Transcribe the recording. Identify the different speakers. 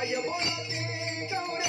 Speaker 1: భయముల